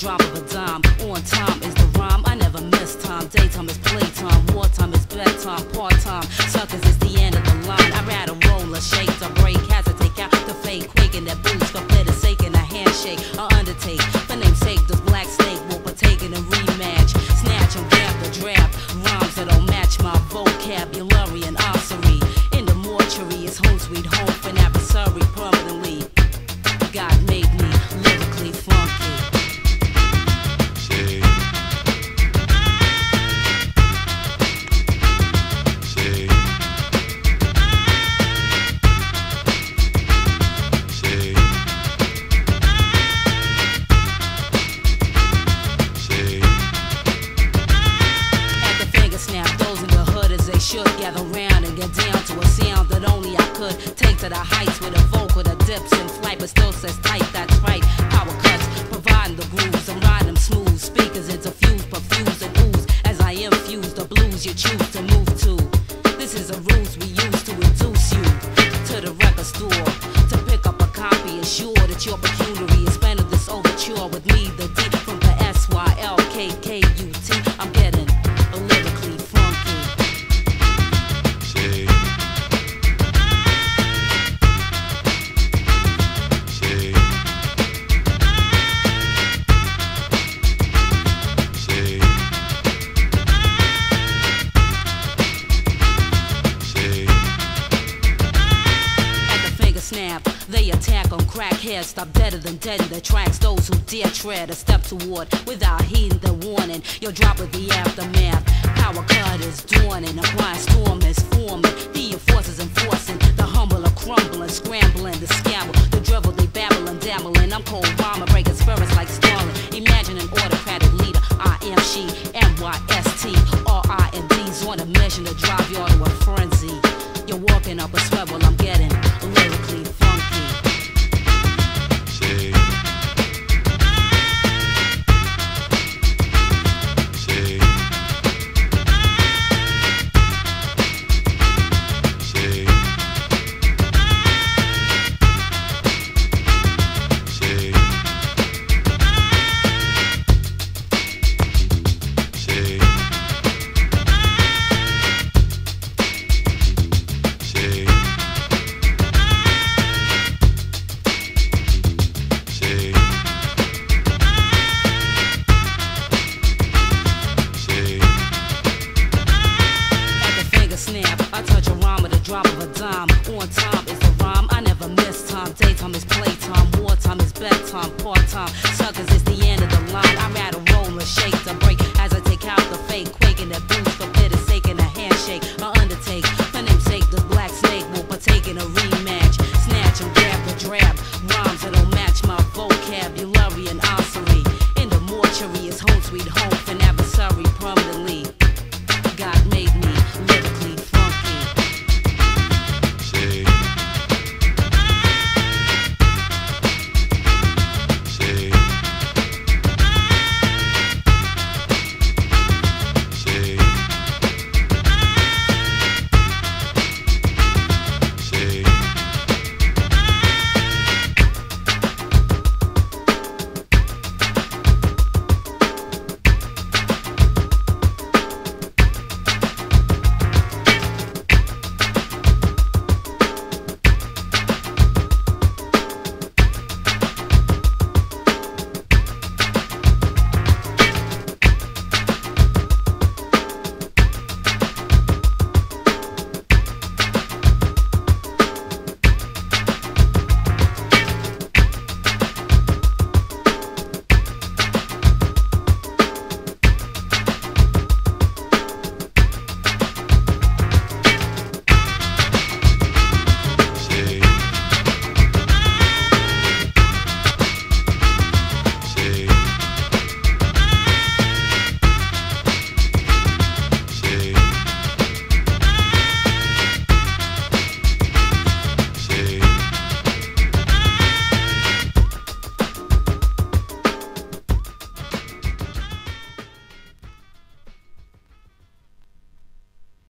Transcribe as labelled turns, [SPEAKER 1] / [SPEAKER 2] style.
[SPEAKER 1] drop a dime. On time but still says tight. here stop deader than dead in the tracks. Those who dare tread a step toward without heeding the warning. You'll drop with the aftermath. Powercut is dawning, a quiet storm is forming. The enforcers enforcing, the humble are crumbling, scrambling, the scamble, the drivel, they babble and dabble. And I'm cold bomber, breaking spirits like Stalin. Imagine an autocratic leader. I am she, M-Y-S-T, R-I-M-D's on a mission to drive your